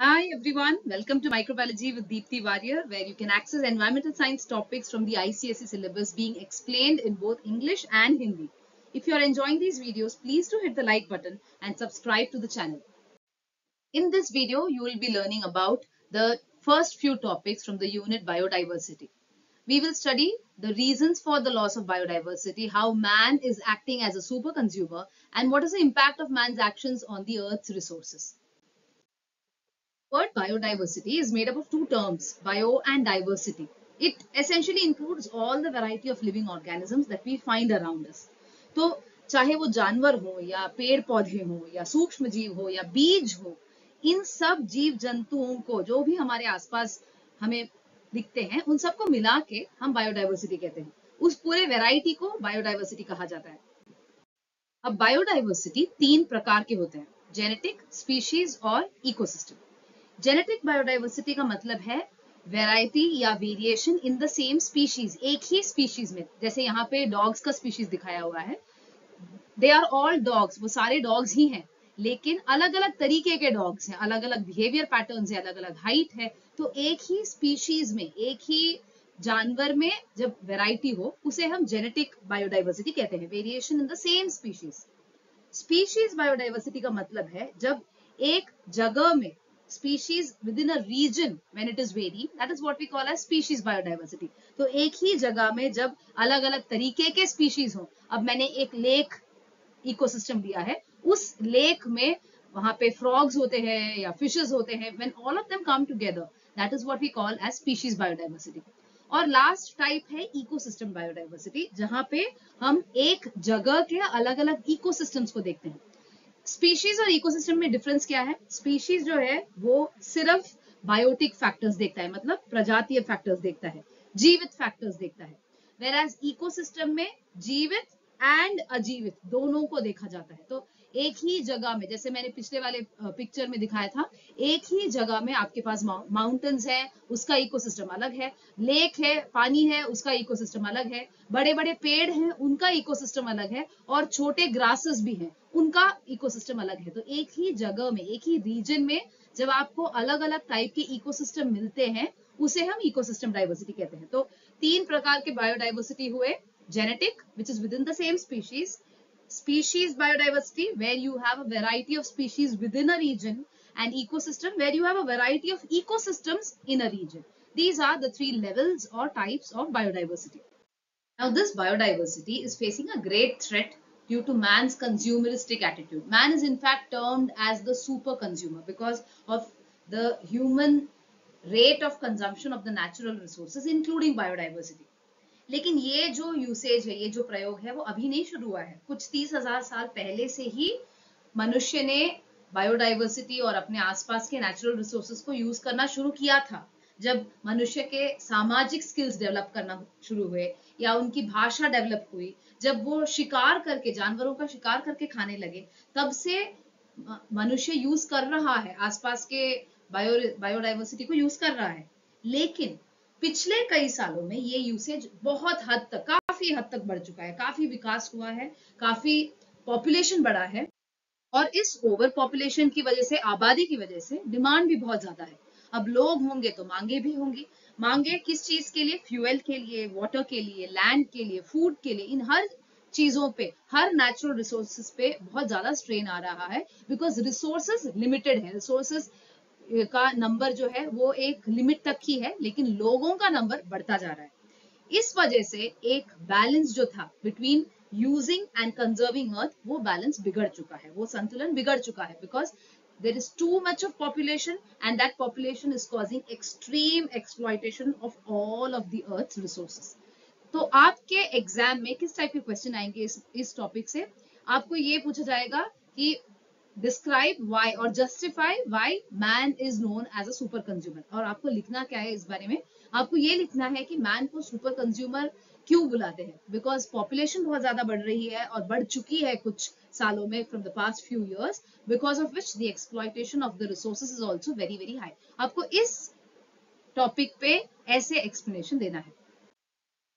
Hi everyone, welcome to Microbiology with Deepthi Warrior, where you can access environmental science topics from the ICSE syllabus being explained in both English and Hindi. If you are enjoying these videos, please do hit the like button and subscribe to the channel. In this video, you will be learning about the first few topics from the unit Biodiversity. We will study the reasons for the loss of biodiversity, how man is acting as a super consumer, and what is the impact of man's actions on the earth's resources word biodiversity is made up of two terms, bio and diversity. It essentially includes all the variety of living organisms that we find around us. तो चाहे वो जानवर हो या पेड़ पौधे हो या सूक्ष्म जीव हो या बीज हो इन सब जीव जंतुओं को जो भी हमारे आसपास हमें दिखते हैं उन सबको मिला के हम बायोडाइवर्सिटी कहते हैं उस पूरे वेराइटी को बायोडाइवर्सिटी कहा जाता है अब बायोडाइवर्सिटी तीन प्रकार के होते हैं जेनेटिक स्पीशीज और इकोसिस्टम जेनेटिक बायोडाइवर्सिटी का मतलब है वेराइटी या variation in the same species एक ही स्पीशीज में। जैसे यहाँ पे डॉग्स का स्पीशीज दिखाया हुआ है। दे आर ऑल डॉग्स वो सारे डॉग्स ही हैं। लेकिन अलग अलग तरीके के डॉग्स हैं अलग अलग बिहेवियर पैटर्न है अलग अलग हाइट है। तो एक ही स्पीशीज में, एक ही जानवर में जब वेराइटी हो, उसे हम जेनेटिक बायोडाइवर्सिटी कहते हैं variation in the same species species biodiversity का मतलब है जब एक जगह में species within a region when it is varying that is what we call as species biodiversity तो एक ही जगह में जब अलग अलग तरीके के species हो अब मैंने एक लेक इकोसिस्टम लिया है उस लेक में वहाँ पे frogs होते हैं या fishes होते हैं when all of them come together that is what we call as species biodiversity और लास्ट टाइप है इकोसिस्टम बायोडाइवर्सिटी जहाँ पे हम एक जगह के अलग अलग इकोसिस्टम्स को देखते हैं स्पीशीज और इकोसिस्टम में डिफरेंस क्या है? स्पीशीज जो है, वो सिर्फ़ बायोटिक फैक्टर्स देखता है मतलब प्रजातीय फैक्टर्स देखता है, जीवित फैक्टर्स देखता है। वेर एज इकोसिस्टम में जीवित एंड अजीवित, दोनों को देखा जाता है। तो एक ही जगह में, जैसे मैंने पिछले वाले पिक्चर में दिखाया था, एक ही जगह में आपके पास माउंटेन्स है, उसका इकोसिस्टम अलग है लेक है, पानी है, उसका इकोसिस्टम अलग है बड़े बड़े पेड़ हैं, उनका इकोसिस्टम अलग है, और छोटे ग्रासेस भी हैं, उनका इकोसिस्टम अलग है। तो एक ही जगह में, एक ही रीजन में जब आपको अलग अलग टाइप के इकोसिस्टम मिलते हैं, उसे हम इकोसिस्टम डाइवर्सिटी कहते हैं। तो तीन प्रकार के बायोडाइवर्सिटी हुए genetic which is within the same species species biodiversity where you have a variety of species within a region and ecosystem where you have a variety of ecosystems in a region. These are the three levels or types of biodiversity. Now this biodiversity is facing a great threat due to man's consumeristic attitude. Man is in fact termed as the super consumer because of the human rate of consumption of the natural resources including biodiversity. लेकिन ये जो usage है, ये जो प्रयोग है, वो अभी नहीं शुरू हुआ है। कुछ तीस हज़ार साल पहले से ही मनुष्य ने बायोडाइवर्सिटी और अपने आसपास के नेचुरल रिसोर्सेज को यूज़ करना शुरू किया था। जब मनुष्य के सामाजिक स्किल्स डेवलप करना शुरू हुए या उनकी भाषा डेवलप हुई, जब वो शिकार करके, जानवरों का शिकार करके खाने लगे, तब से मनुष्य यूज़ कर रहा है। आसपास के बायो बायोडाइवर्सिटी को यूज़ कर रहा है। लेकिन पिछले कई सालों में ये यूसेज बहुत हद तक, काफ़ी हद तक बढ़ चुका है, काफ़ी विकास हुआ है, काफ़ी पॉपुलेशन बढ़ा है और इस ओवर पॉपुलेशन की वजह से, आबादी की वजह से डिमांड भी बहुत ज़्यादा है। अब लोग होंगे तो मांगे भी होंगी। मांगे किस चीज़ के लिए? फ्यूएल के लिए वाटर के लिए लैंड के लिए फ़ूड के लिए, इन हर चीज़ों पे, हर नेचुरल रिसोर्सेज पे बहुत ज़्यादा स्ट्रेन आ रहा है बिकॉज़ रिसोर्सेज लिमिटेड है। रिसोर्सेज का नंबर जो है, वो एक लिमिट तक ही है, लेकिन लोगों का नंबर बढ़ता जा रहा है। इस वजह से एक बैलेंस जो था between using and conserving earth वो बैलेंस बिगड़ चुका है, वो संतुलन बिगड़ चुका है because there is too much of population and that population is causing extreme exploitation of all of the earth's resources. तो आपके एग्ज़ाम में किस टाइप के क्वेश्चन आएँगे इस इस टॉपिक से? आपको ये पूछा जाएगा कि डिस्क्राइब वाई और justify why man is known as a super consumer और आपको लिखना क्या है इस बारे में? आपको ये लिखना है कि मैन को सुपर कंज्यूमर क्यों बुलाते हैं? बिकॉज़ पॉपुलेशन बहुत ज़्यादा बढ़ रही है और बढ़ चुकी है कुछ सालों में from the past few years because of which the exploitation of the resources is also very very high आपको इस टॉपिक पे ऐसे एक्सप्लेनेशन देना है।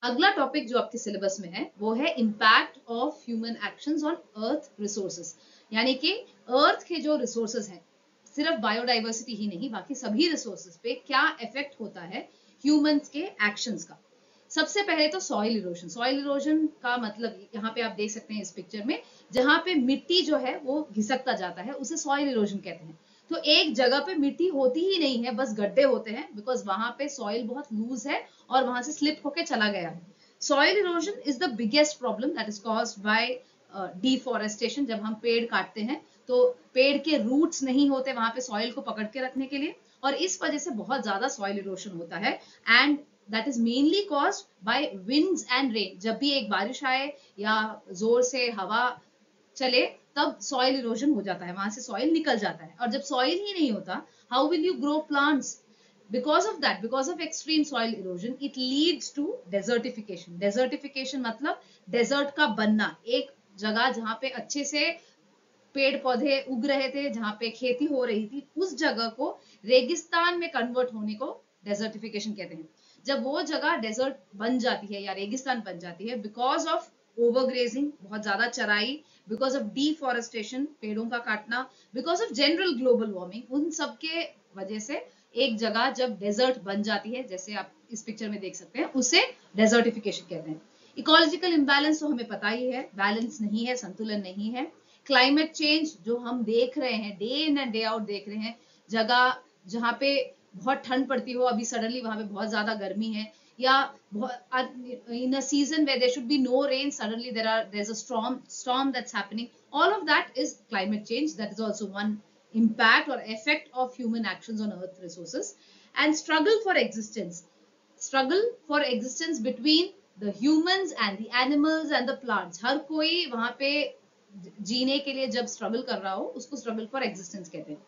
अगला टॉपिक जो आपके सिलेबस में है, वो है impact of human actions on earth resources यानी कि अर्थ के जो रिसोर्सेज हैं, सिर्फ़ बायोडाइवर्सिटी ही नहीं, बाकी सभी रिसोर्सेज पे क्या इफ़ेक्ट होता है ह्यूमंस के एक्शंस का। सबसे पहले तो सॉइल इरोजन सॉइल इरोजन का मतलब यहाँ पे आप देख सकते हैं इस पिक्चर में, जहाँ पे मिट्टी जो है वो घिसकता जाता है, उसे सॉइल इरोजन कहते हैं। तो एक जगह पे मिट्टी होती ही नहीं है, बस गड्ढे होते हैं बिकॉज़ वहाँ पे सॉइल बहुत लूज है और वहाँ से स्लिप होके चला गया है। Soil erosion is the biggest problem that is cause by deforestation जब हम पेड़ काटते हैं तो पेड़ के रूट्स नहीं होते वहाँ पे सॉइल को पकड़ के रखने के लिए और इस वजह से बहुत ज़्यादा सॉइल इरोशन होता है and that is mainly cause by winds and rain जब भी एक बारिश आए या ज़ोर से हवा चले, तब सॉइल इरोजन हो जाता है, वहाँ से सॉइल निकल जाता है। और जब सॉइल ही नहीं होता how will you grow plants because of that because of extreme soil erosion it leads to desertification desertification मतलब डेजर्ट का बनना, एक जगह जहाँ पे अच्छे से पेड़ पौधे उग रहे थे, जहाँ पे खेती हो रही थी, उस जगह को रेगिस्तान में कन्वर्ट होने को डेजर्टिफिकेशन कहते हैं। जब वो जगह डेजर्ट बन जाती है या रेगिस्तान बन जाती है बिकॉज़ ऑफ़ ओवरग्रेजिंग बहुत ज़्यादा चराई बिकॉज़ ऑफ़ डिफॉरेस्टेशन पेड़ों का काटना because of general global warming उन सब के वजह से एक जगह जब डेजर्ट बन जाती है, जैसे आप इस पिक्चर में देख सकते हैं, उसे डेजर्टिफिकेशन कहते हैं। इकोलॉजिकल इम्बैलेंस तो हमें पता ही है बैलेंस नहीं है, संतुलन नहीं है। क्लाइमेट चेंज जो हम देख रहे हैं day in and day out देख रहे हैं, जगह जहाँ पे बहुत ठंड पड़ती हो, अभी सडनली वहाँ पे बहुत ज़्यादा गर्मी है, या in a season where there should be no rain suddenly there are there a storm that's happening all of that is climate change that is also one impact और effect of human action on earth resources and struggle for existence struggle for existence between the humans and the animals and the plants. har koi wahan pe जीने के लिए जब struggle कर रहा हो, उसको struggle for existence कहते हैं।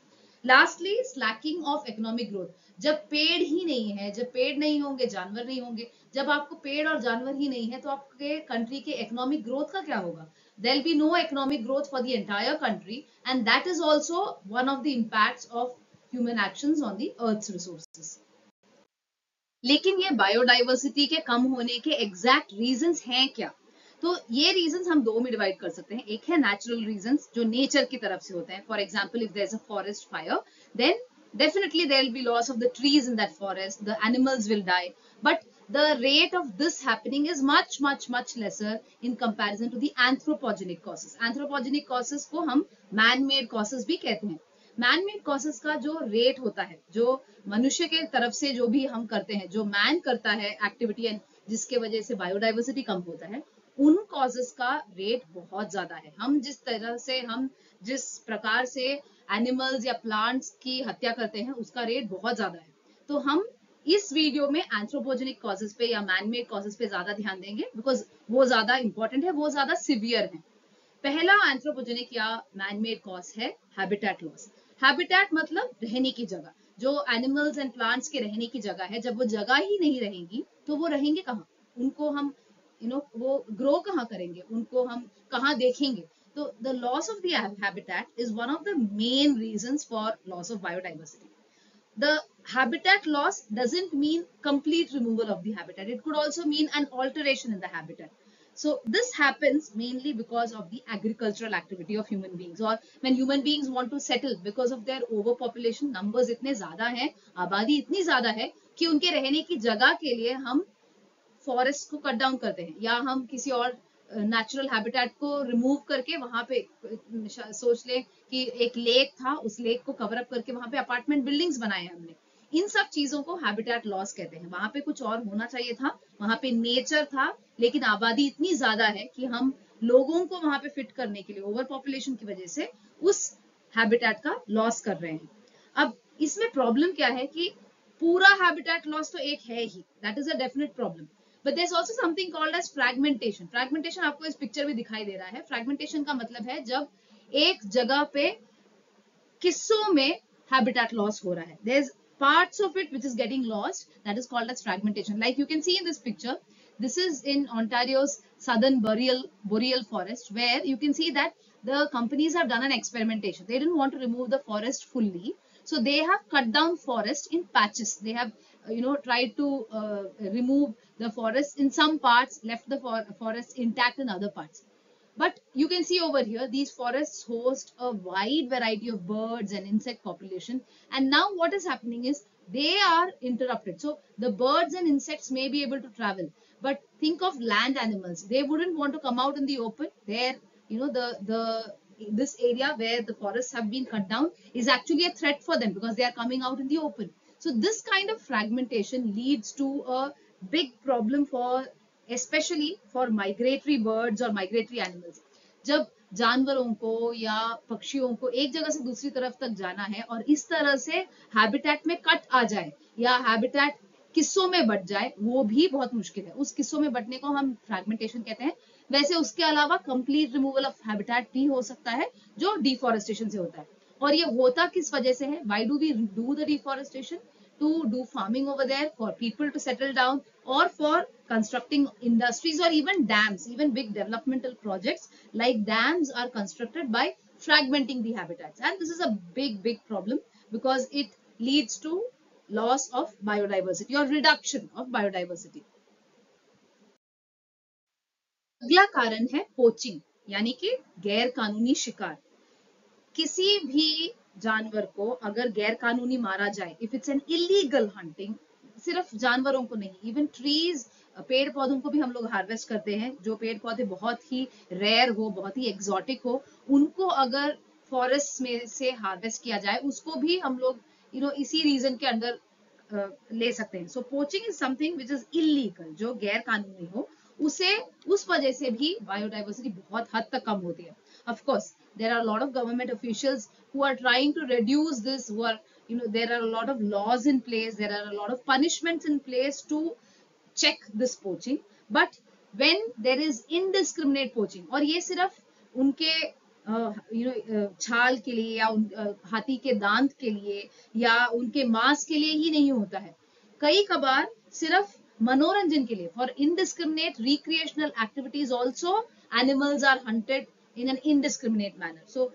Lastly slacking of economic growth जब पेड़ ही नहीं है, जब पेड़ नहीं होंगे, जानवर नहीं होंगे, जब आपको पेड़ और जानवर ही नहीं है तो आपके कंट्री के इकोनॉमिक ग्रोथ का क्या होगा? There be no economic growth for the entire country and that is also one of the impact of human action on the earth resources लेकिन ये बायोडाइवर्सिटी के कम होने के एग्जैक्ट रीजन हैं क्या? तो ये रीजंस हम दो में डिवाइड कर सकते हैं। एक है नेचुरल रीजंस जो नेचर की तरफ़ से होते हैं। For example if there is a forest fire then definitely there will be loss of the trees in that forest the animals will die but the rate of this happening is much much much lesser in comparison to the anthropogenic causes anthropogenic causes को हम man made causes भी कहते हैं। Man made causes का जो rate होता है, जो मनुष्य के तरफ़ से जो भी हम करते हैं, जो मैन करता है एक्टिविटी एंड जिसके वजह से बायोडाइवर्सिटी कम होता है, उन कॉजेस का रेट बहुत ज़्यादा है। हम जिस तरह से, हम जिस प्रकार से एनिमल्स या प्लांट्स की हत्या करते हैं, उसका रेट बहुत ज़्यादा है। तो हम इस वीडियो में एंथ्रोपोजेनिक कॉजेस पे या मैनमेड कॉजेस पे ज़्यादा ध्यान देंगे बिकॉज़ वो ज़्यादा इंपॉर्टेंट है, वो ज़्यादा सिवियर है। पहला एंथ्रोपोजेनिक या मैनमेड कॉज है हैबिटेट लॉस हैबिटेट मतलब रहने की जगह। जो एनिमल्स एंड प्लांट्स के रहने की जगह है जब वो जगह ही नहीं रहेंगी तो वो रहेंगे कहाँ? उनको हम यू you नो know, वो ग्रो कहाँ करेंगे? उनको हम कहाँ देखेंगे? तो the loss of habitat is one of the main reason for loss of biodiversity the habitat loss doesn't mean complete removal of the habitat. It could also mean an alteration in the habitat. So this happens mainly because of the agricultural activity of human beings or when human beings want to settle because of their overpopulation numbers इतने ज़्यादा हैं आबादी इतनी ज़्यादा है कि उनके रहने की जगह के लिए हम फॉरेस्ट को कट डाउन करते हैं या हम किसी और नेचुरल हैबिटेट को रिमूव करके वहाँ पे सोच ले कि एक लेक था उस लेक को कवर अप करके वहाँ पे अपार्टमेंट बिल्डिंग्स बनाए हमने इन सब चीज़ों को हैबिटेट लॉस कहते हैं। वहाँ पे कुछ और होना चाहिए था। वहाँ पे नेचर था, लेकिन आबादी इतनी ज़्यादा है कि हम लोगों को वहाँ पे फिट करने के लिए ओवर पॉपुलेशन की वजह से उस हैबिटेट का लॉस कर रहे हैं। अब इसमें प्रॉब्लम क्या है कि पूरा हैबिटेट लॉस तो एक है ही। That is a definite problem but there also something called as fragmentation fragmentation आपको इस पिक्चर में दिखाई दे रहा है। फ्रेगमेंटेशन का मतलब है जब एक जगह पे किस्सों में हैबिटेट लॉस हो रहा है। देर parts of it which is getting lost that is called as fragmentation. Like you can see in this picture this is in ontario's southern boreal boreal forest where you can see that the companies have done an experimentation. They didn't want to remove the forest fully. So they have cut down forest in patches. They have you know tried to uh, remove the forest in some parts left the for forest intact in other parts But you can see over here, these forests host a wide variety of birds and insect population. And now what is happening is they are interrupted. So the birds and insects may be able to travel, but think of land animals. They wouldn't want to come out in the open. There, you know, the the this area where the forests have been cut down is actually a threat for them because they are coming out in the open. So this kind of fragmentation leads to a big problem for especially for migratory birds or migratory animals. जब जानवरों को या पक्षियों को एक जगह से दूसरी तरफ़ तक जाना है और इस तरह से हैबिटेट में कट आ जाए या हैबिटेट किस्सों में बट जाए, वो भी बहुत मुश्किल है। उस किस्सों में बटने को हम फ्रेगमेंटेशन कहते हैं। वैसे उसके अलावा कंप्लीट रिमूवल ऑफ़ हैबिटेट भी हो सकता है, जो डिफॉरेस्टेशन से होता है। और ये होता किस वजह से है? Why do we do the deforestation to do farming over there for people to settle down or for constructing industries or even dams even big developmental projects like dams are constructed by fragmenting the habitats and this is a big big problem because it leads to loss of biodiversity or reduction of biodiversity अगला कारण है poaching यानी कि गैर कानूनी शिकार किसी भी जानवर को अगर गैर कानूनी मारा जाए if it's an illegal hunting सिर्फ़ जानवरों को नहीं इवन ट्रीज पेड़ पौधों को भी हम लोग हार्वेस्ट करते हैं जो पेड़ पौधे बहुत ही रेयर हो बहुत ही एग्जॉटिक हो उनको अगर फॉरेस्ट में से हार्वेस्ट किया जाए उसको भी हम लोग यू नो इसी रीजन के uh, ले सकते हैं। So poaching is something which is illegal जो गैर कानूनी हो उसे उस वजह से भी बायोडाइवर्सिटी बहुत हद तक कम होती है। Course there are a lot of government officials who are trying to reduce this who are you know there are a lot of laws in place there are a lot of punishments in place to check this poaching but when there is indiscriminate poaching और ये सिर्फ़ उनके you know छाल के लिए या उन, हाथी के दांत के लिए या उनके मांस के लिए ही नहीं होता है कई कबार सिर्फ़ मनोरंजन के लिए for indiscriminate recreational activities also animals are hunted in an indiscriminate manner. So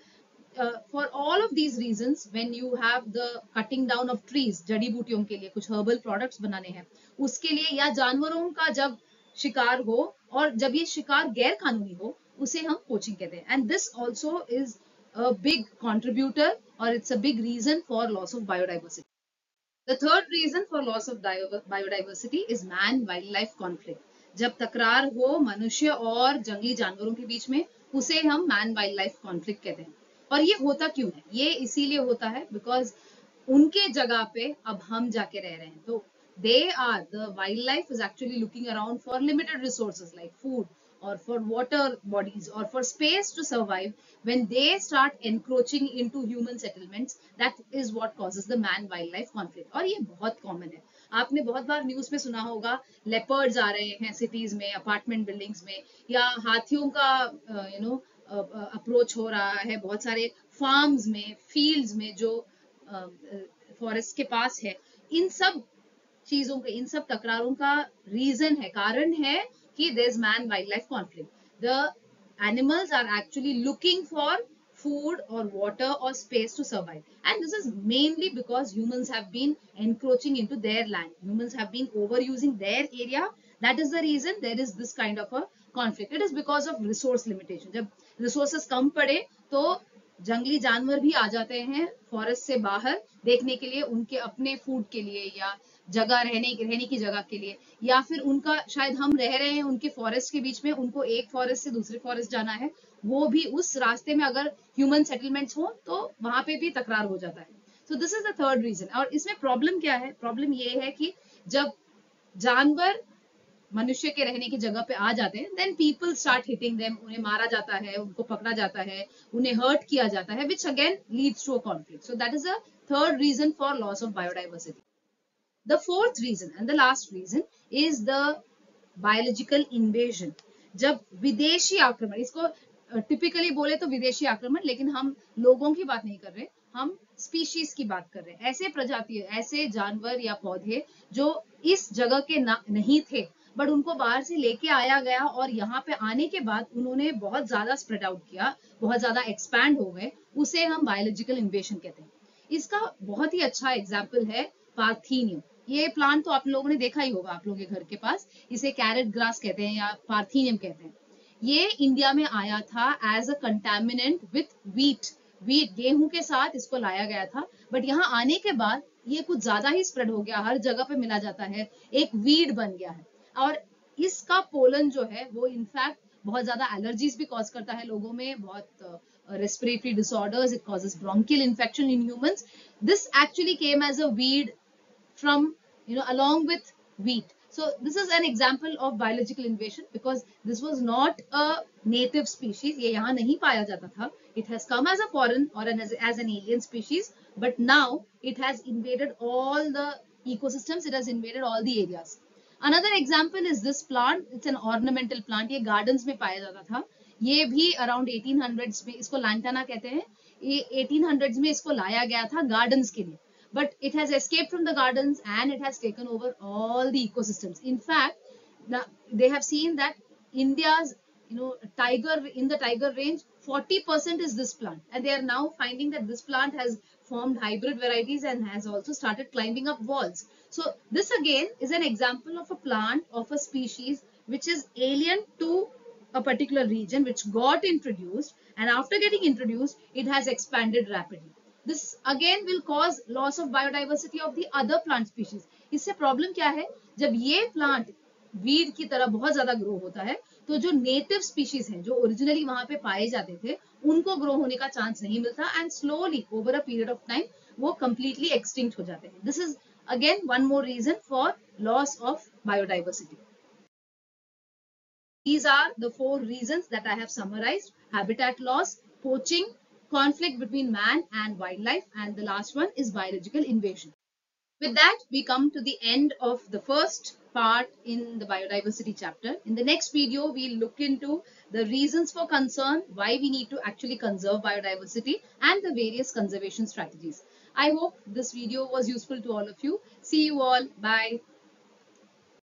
uh, for all of these reasons, when you have the cutting down of trees, जड़ी बूटियों के लिए कुछ herbal products बनाने हैं, उसके लिए या जानवरों का जब शिकार हो और जब ये शिकार गैर कानूनी हो उसे हम पोचिंग कहते हैं and this also is a big contributor or it's a big reason for loss of biodiversity. The third reason for loss of biodiversity is man-wildlife conflict. जब तकरार हो मनुष्य और जंगली जानवरों के बीच में उसे हम मैन वाइल्ड लाइफ कॉन्फ्लिक्ट कहते हैं और ये होता क्यों है ये इसीलिए होता है बिकॉज़ उनके जगह पे अब हम जाके रह रहे हैं तो they are the wildlife is actually looking around for limited resources like food or for water bodies or for space to survive when they start encroaching into human settlements that is what causes the man wildlife conflict और ये बहुत common है आपने बहुत बार news में सुना होगा leopards आ रहे हैं सिटीज़ में अपार्टमेंट बिल्डिंग्स में, या हाथियों का यू नो अप्रोच हो रहा है, बहुत सारे फार्म्स में फील्ड्स में जो फॉरेस्ट के पास है, इन सब चीज़ों के, इन सब तकरारों का रीजन है, कारण है कि there is man wildlife conflict the animals are actually looking for food or water or space to survive. And this is mainly because humans have been encroaching into their land. Humans have been overusing their area. That is the reason there is this kind of a conflict. It is because of resource limitation. जब resources कम पड़े तो जंगली जानवर भी आ जाते हैं forest से बाहर देखने के लिए उनके अपने फ़ूड के लिए या जगह रहने रहने की जगह के लिए। या फिर उनका, शायद हम रह रहे हैं उनके फॉरेस्ट के बीच में, उनको एक फॉरेस्ट से दूसरे फॉरेस्ट जाना है, वो भी उस रास्ते में अगर ह्यूमन सेटलमेंट्स हो तो वहाँ पे भी तकरार हो जाता है। So this is the third reason और इसमें प्रॉब्लम क्या है? प्रॉब्लम ये है कि जब जानवर मनुष्य के रहने की जगह पे आ जाते हैं then people start hitting them उन्हें मारा जाता है, उनको पकड़ा जाता है, उन्हें हर्ट किया जाता है which again leads to a conflict so that is a third reason for loss of biodiversity the fourth reason and the last reason is the biological invasion जब विदेशी आक्रमण, इसको टिपिकली बोले तो विदेशी आक्रमण, लेकिन हम लोगों की बात नहीं कर रहे, हम स्पीशीज की बात कर रहे हैं। ऐसे प्रजाति, ऐसे जानवर या पौधे जो इस जगह के नहीं थे बट उनको बाहर से लेके आया गया और यहाँ पे आने के बाद उन्होंने बहुत ज़्यादा स्प्रेड आउट किया, बहुत ज़्यादा एक्सपैंड हो गए, उसे हम बायोलॉजिकल इन्वेशन कहते हैं। इसका बहुत ही अच्छा एग्ज़ाम्पल है पार्थीनियम ये प्लांट तो आप लोगों ने देखा ही होगा आप लोगों के घर के पास, इसे कैरेट ग्रास कहते हैं या पार्थीनियम कहते हैं। ये इंडिया में आया था as a contaminant with wheat wheat गेहूँ के साथ इसको लाया गया था बट यहाँ आने के बाद ये कुछ ज़्यादा ही स्प्रेड हो गया, हर जगह पे मिला जाता है, एक वीड बन गया है। और इसका पोलन जो है, वो इनफैक्ट बहुत ज़्यादा एलर्जीज भी कॉज करता है लोगों में, बहुत respiratory disorders it causes bronchial infection in humans this actually came as a weed from you know along with wheat so this is an example of biological invasion because this was not a native species ये यहाँ नहीं पाया जाता था it has come as a foreign or an, as, as an alien species but now it has invaded all the ecosystems it has invaded all the areas another example is this plant it's an ornamental plant ये gardens में पाया जाता था ये भी around 1800s में इसको lantana कहते हैं ये 1800s में इसको लाया गया था gardens के लिए but it has escaped from the gardens and it has taken over all the ecosystems. In fact they have seen that india's you know tiger in the tiger range 40% is this plant. And they are now finding that this plant has formed hybrid varieties and has also started climbing up walls. So this again is an example of a plant of a species which is alien to a particular region which got introduced. And after getting introduced it has expanded rapidly this again will cause loss of biodiversity of the other plant species. इससे problem क्या है? जब ये plant weed की तरह बहुत ज़्यादा grow होता है तो जो नेटिव स्पीशीज हैं जो ओरिजिनली वहाँ पे पाए जाते थे उनको ग्रो होने का चांस नहीं मिलता and slowly over a period of time वो कंप्लीटली एक्सटिंक्ट हो जाते हैं. This is again one more reason for loss of biodiversity These are the four reasons that I have summarized. Habitat loss, poaching, conflict between man and wildlife, and the last one is biological invasion. With that, we come to the end of the first part in the biodiversity chapter. In the next video, we'll look into the reasons for concern, why we need to actually conserve biodiversity, and the various conservation strategies. I hope this video was useful to all of you. See you all. Bye.